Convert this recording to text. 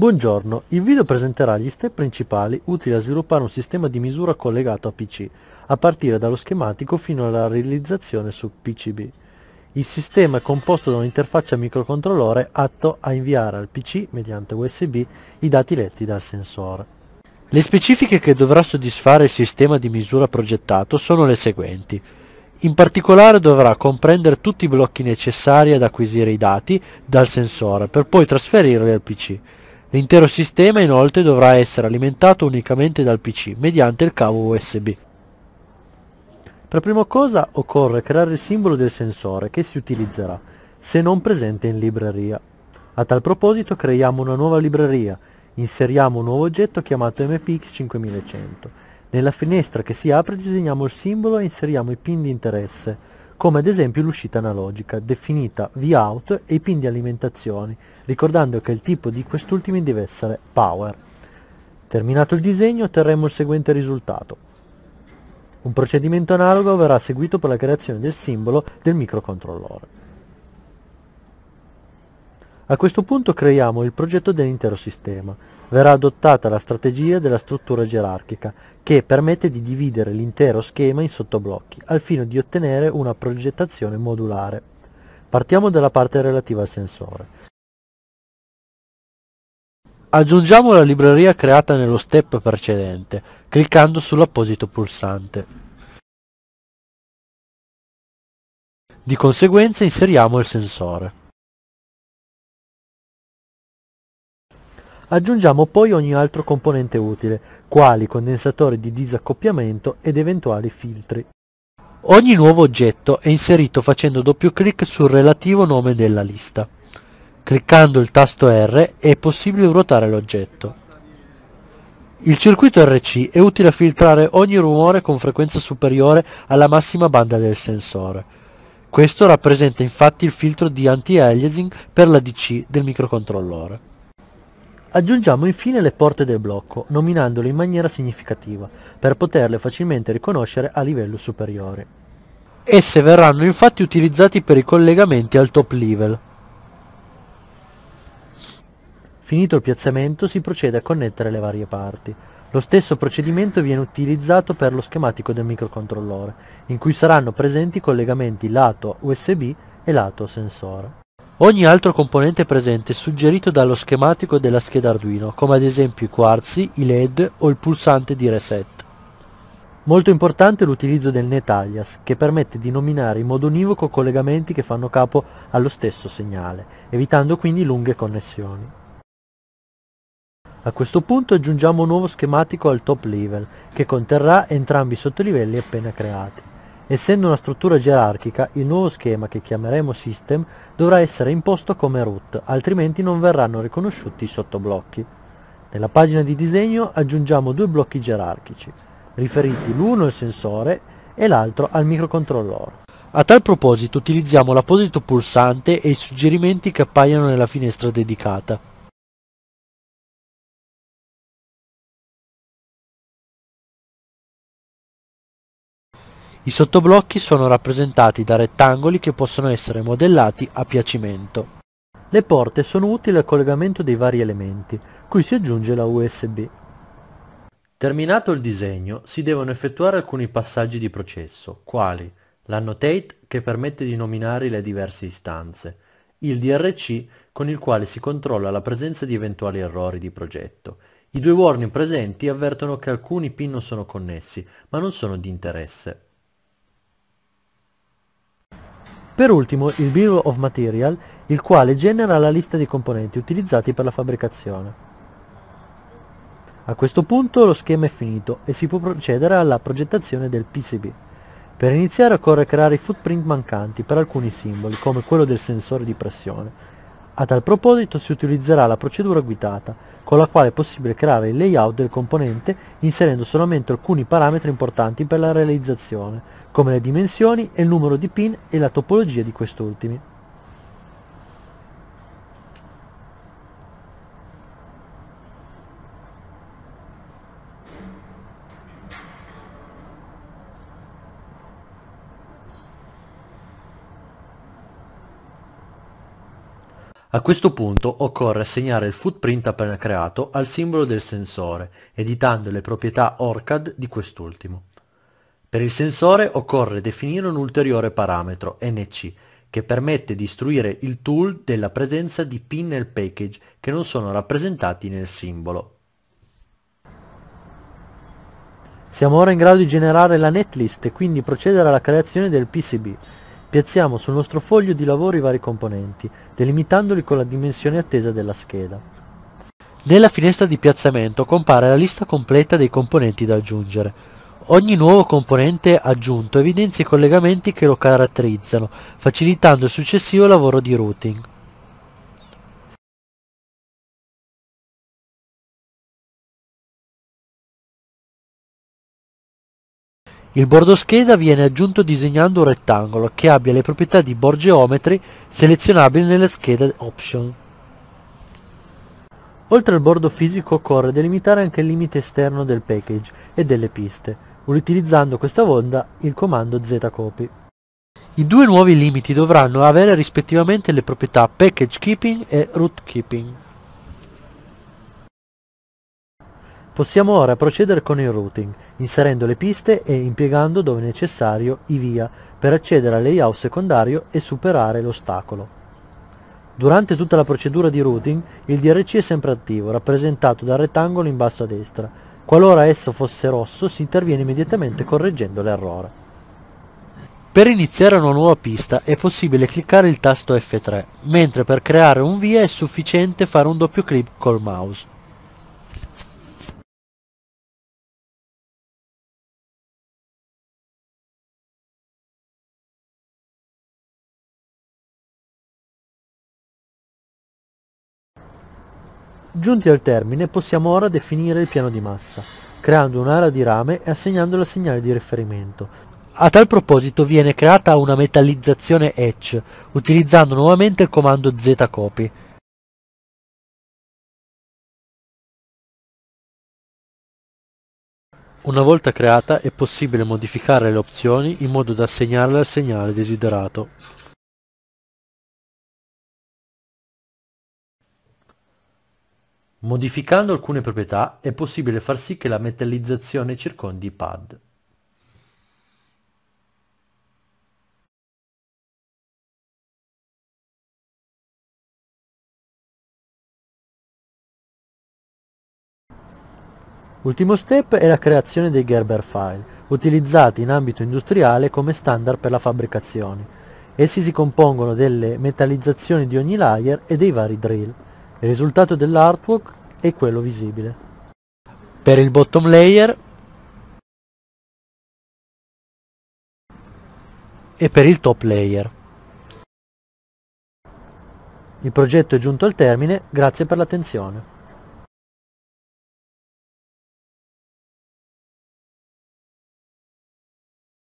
Buongiorno, il video presenterà gli step principali utili a sviluppare un sistema di misura collegato a PC, a partire dallo schematico fino alla realizzazione su PCB. Il sistema è composto da un'interfaccia microcontrollore atto a inviare al PC, mediante USB, i dati letti dal sensore. Le specifiche che dovrà soddisfare il sistema di misura progettato sono le seguenti. In particolare dovrà comprendere tutti i blocchi necessari ad acquisire i dati dal sensore per poi trasferirli al PC. L'intero sistema inoltre dovrà essere alimentato unicamente dal PC mediante il cavo USB. Per prima cosa occorre creare il simbolo del sensore che si utilizzerà, se non presente in libreria. A tal proposito creiamo una nuova libreria, inseriamo un nuovo oggetto chiamato MPX5100 nella finestra che si apre disegniamo il simbolo e inseriamo i pin di interesse, come ad esempio l'uscita analogica, definita Vout e i pin di alimentazione, ricordando che il tipo di quest'ultimi deve essere Power. Terminato il disegno otterremo il seguente risultato. Un procedimento analogo verrà seguito per la creazione del simbolo del microcontrollore. A questo punto creiamo il progetto dell'intero sistema. Verrà adottata la strategia della struttura gerarchica, che permette di dividere l'intero schema in sottoblocchi, al fine di ottenere una progettazione modulare. Partiamo dalla parte relativa al sensore. Aggiungiamo la libreria creata nello step precedente, cliccando sull'apposito pulsante. Di conseguenza inseriamo il sensore. Aggiungiamo poi ogni altro componente utile, quali condensatori di disaccoppiamento ed eventuali filtri. Ogni nuovo oggetto è inserito facendo doppio clic sul relativo nome della lista. Cliccando il tasto R è possibile ruotare l'oggetto. Il circuito RC è utile a filtrare ogni rumore con frequenza superiore alla massima banda del sensore. Questo rappresenta infatti il filtro di anti-aliasing per la DC del microcontrollore. Aggiungiamo infine le porte del blocco, nominandole in maniera significativa, per poterle facilmente riconoscere a livello superiore. Esse verranno infatti utilizzati per i collegamenti al top level. Finito il piazzamento si procede a connettere le varie parti. Lo stesso procedimento viene utilizzato per lo schematico del microcontrollore, in cui saranno presenti i collegamenti lato USB e lato sensore. Ogni altro componente presente è suggerito dallo schematico della scheda Arduino, come ad esempio i quarzi, i LED o il pulsante di reset. Molto importante l'utilizzo del netalias, che permette di nominare in modo univoco collegamenti che fanno capo allo stesso segnale, evitando quindi lunghe connessioni. A questo punto aggiungiamo un nuovo schematico al top level, che conterrà entrambi i sottolivelli appena creati. Essendo una struttura gerarchica, il nuovo schema che chiameremo system dovrà essere imposto come root, altrimenti non verranno riconosciuti i sottoblocchi. Nella pagina di disegno aggiungiamo due blocchi gerarchici, riferiti l'uno al sensore e l'altro al microcontrollore. A tal proposito utilizziamo l'apposito pulsante e i suggerimenti che appaiono nella finestra dedicata. I sottoblocchi sono rappresentati da rettangoli che possono essere modellati a piacimento. Le porte sono utili al collegamento dei vari elementi, cui si aggiunge la USB. Terminato il disegno, si devono effettuare alcuni passaggi di processo, quali l'annotate che permette di nominare le diverse istanze, il DRC con il quale si controlla la presenza di eventuali errori di progetto. I due warning presenti avvertono che alcuni pin non sono connessi, ma non sono di interesse. Per ultimo il Bill of Material, il quale genera la lista dei componenti utilizzati per la fabbricazione. A questo punto lo schema è finito e si può procedere alla progettazione del PCB. Per iniziare occorre creare i footprint mancanti per alcuni simboli, come quello del sensore di pressione. A tal proposito si utilizzerà la procedura guidata, con la quale è possibile creare il layout del componente inserendo solamente alcuni parametri importanti per la realizzazione, come le dimensioni e il numero di pin e la topologia di quest'ultimi. A questo punto occorre assegnare il footprint appena creato al simbolo del sensore, editando le proprietà ORCAD di quest'ultimo. Per il sensore occorre definire un ulteriore parametro, NC, che permette di istruire il tool della presenza di pin nel package che non sono rappresentati nel simbolo. Siamo ora in grado di generare la netlist e quindi procedere alla creazione del PCB. Piazziamo sul nostro foglio di lavoro i vari componenti, delimitandoli con la dimensione attesa della scheda. Nella finestra di piazzamento compare la lista completa dei componenti da aggiungere. Ogni nuovo componente aggiunto evidenzia i collegamenti che lo caratterizzano, facilitando il successivo lavoro di routing. Il bordoscheda viene aggiunto disegnando un rettangolo che abbia le proprietà di board geometry selezionabili nelle schede Option. Oltre al bordo fisico occorre delimitare anche il limite esterno del package e delle piste, utilizzando questa volta il comando zcopy. I due nuovi limiti dovranno avere rispettivamente le proprietà package keeping e root keeping. Possiamo ora procedere con il routing, inserendo le piste e impiegando dove necessario i via per accedere al layout secondario e superare l'ostacolo. Durante tutta la procedura di routing il DRC è sempre attivo, rappresentato dal rettangolo in basso a destra. Qualora esso fosse rosso si interviene immediatamente correggendo l'errore. Per iniziare una nuova pista è possibile cliccare il tasto F3, mentre per creare un via è sufficiente fare un doppio clic col mouse. Giunti al termine possiamo ora definire il piano di massa, creando un'area di rame e assegnandola al segnale di riferimento. A tal proposito viene creata una metallizzazione etch, utilizzando nuovamente il comando zcopy. Una volta creata è possibile modificare le opzioni in modo da assegnarle al segnale desiderato. Modificando alcune proprietà è possibile far sì che la metallizzazione circondi i pad. Ultimo step è la creazione dei Gerber file, utilizzati in ambito industriale come standard per la fabbricazione. Essi si compongono delle metallizzazioni di ogni layer e dei vari drill. Il risultato dell'artwork è quello visibile. Per il bottom layer e per il top layer. Il progetto è giunto al termine, grazie per l'attenzione.